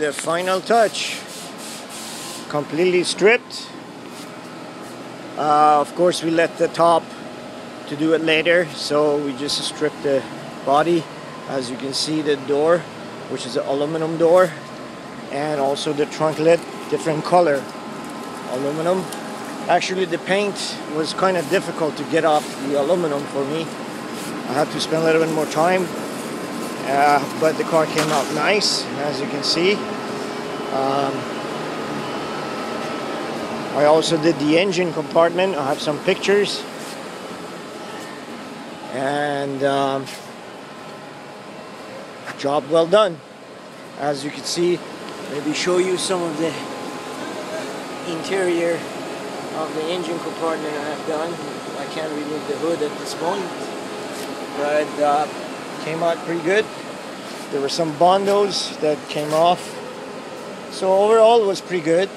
the final touch. Completely stripped. Uh, of course, we let the top to do it later, so we just stripped the body. As you can see, the door, which is an aluminum door, and also the trunk lid, different color, aluminum. Actually, the paint was kind of difficult to get off the aluminum for me. I had to spend a little bit more time, uh, but the car came out nice, as you can see. Um, I also did the engine compartment. I have some pictures. And um, job well done. As you can see, maybe show you some of the interior of the engine compartment I have done. I can't remove the hood at this point, but uh, came out pretty good. There were some bondos that came off. So overall it was pretty good.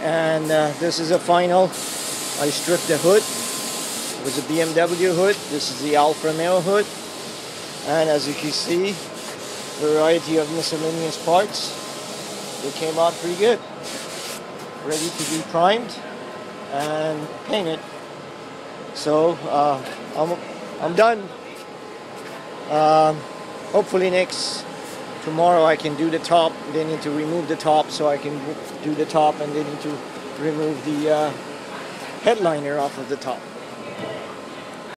And uh, this is a final. I stripped the hood. It was a BMW hood. This is the Alfa Romeo hood. And as you can see, variety of miscellaneous parts. They came out pretty good. Ready to be primed and painted. So uh, I'm, I'm done. Um, hopefully next tomorrow I can do the top. They need to remove the top so I can do the top and they need to remove the uh, headliner off of the top.